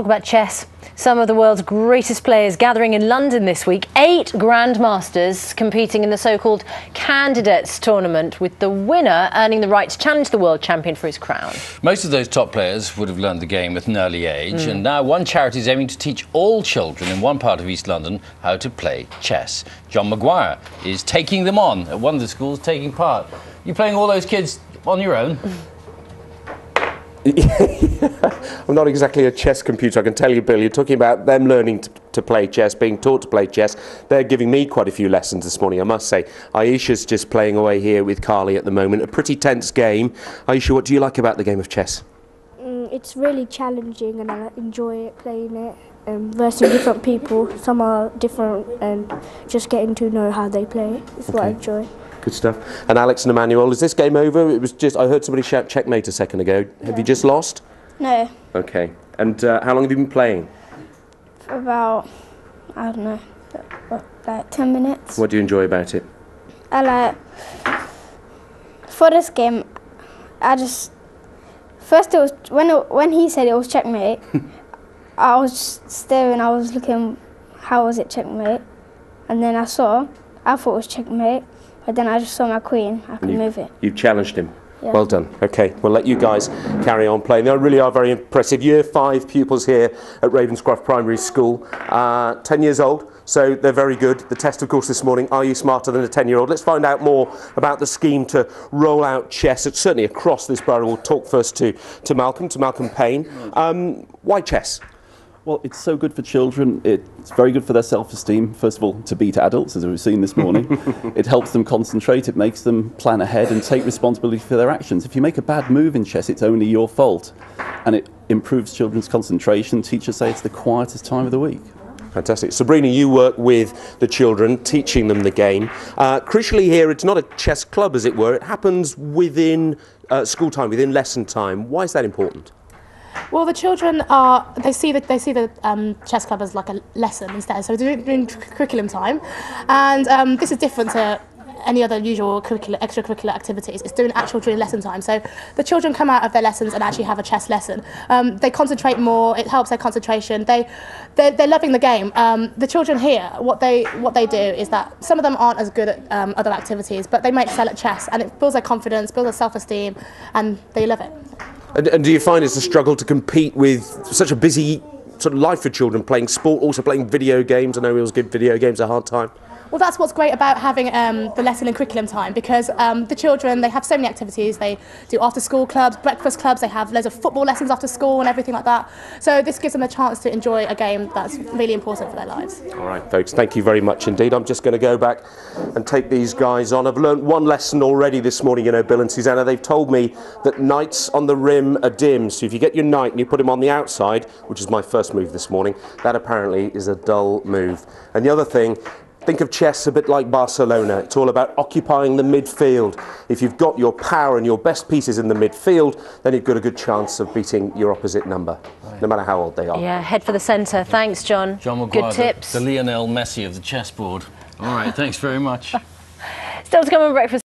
Talk about chess. Some of the world's greatest players gathering in London this week. Eight grandmasters competing in the so-called candidates tournament, with the winner earning the right to challenge the world champion for his crown. Most of those top players would have learned the game at an early age, mm. and now one charity is aiming to teach all children in one part of East London how to play chess. John Maguire is taking them on at one of the schools, taking part. You're playing all those kids on your own? I'm not exactly a chess computer, I can tell you, Bill. You're talking about them learning to, to, play chess, being taught to play chess. They're giving me quite a few lessons this morning, I must say. Aisha's just playing away here with Carly at the moment. A pretty tense game. Aisha, what do you like about the game of chess? Mm, it's really challenging and I enjoy it playing it. Um, versing different people. Some are different and just getting to know how they play is okay. what I enjoy. Good stuff. And Alex and Emmanuel, is this game over? It was just I heard somebody shout checkmate a second ago. Have you just lost? No. Okay. And uh, how long have you been playing? For about I don't know, like ten minutes. What do you enjoy about it? I like for this game. I just first it was when it, when he said it was checkmate. I was staring. I was looking. How was it checkmate? And then I saw. I thought it was checkmate. But then I just saw my queen. I could move it. You've challenged him. Yeah. Well done. Okay, we'll let you guys carry on playing. They really are very impressive. Year five pupils here at Ravenscroft Primary School, uh, 10 years old, so they're very good. The test, of course, this morning, are you smarter than a 10-year-old? Let's find out more about the scheme to roll out chess, it's certainly across this borough. We'll talk first to, to Malcolm, to Malcolm Pein. Um, why chess? Well, it's so good for children. It's very good for their self-esteem. First of all, to beat adults, as we've seen this morning. it helps them concentrate. It makes them plan ahead and take responsibility for their actions. If you make a bad move in chess, it's only your fault. And it improves children's concentration. Teachers say it's the quietest time of the week. Fantastic. Sabrina, you work with the children, teaching them the game. Uh, crucially here, it's not a chess club, as it were. It happens within uh, school time, within lesson time. Why is that important? Well, the children are they see that they see the um, chess club as like a lesson instead. So they're doing curriculum time, and um, this is different to any other usual curricular, extracurricular activities. It's doing actual during lesson time. So the children come out of their lessons and actually have a chess lesson. Um, they concentrate more. It helps their concentration. They they're, they're loving the game. Um, the children here, what they what they do is that some of them aren't as good at um, other activities, but they might excel at chess, and it builds their confidence, builds their self-esteem, and they love it. And, and do you find it's a struggle to compete with such a busy sort of life for children, playing sport, also playing video games? I know we always give video games a hard time. Well, that's what's great about having um, the lesson and curriculum time because um, the children, they have so many activities. They do after school clubs, breakfast clubs, they have loads of football lessons after school and everything like that. So this gives them a chance to enjoy a game that's really important for their lives. All right, folks, thank you very much indeed. I'm just going to go back and take these guys on. I've learned one lesson already this morning, you know, Bill and Susanna. They've told me that knights on the rim are dim. So if you get your knight and you put him on the outside, which is my first move this morning, that apparently is a dull move. And the other thing, Think of chess a bit like Barcelona. It's all about occupying the midfield. If you've got your power and your best pieces in the midfield, then you've got a good chance of beating your opposite number, no matter how old they are. Yeah, head for the centre. Thanks, John. John Maguire, good tips. The, the Lionel Messi of the chessboard. All right, thanks very much. Still to come on breakfast.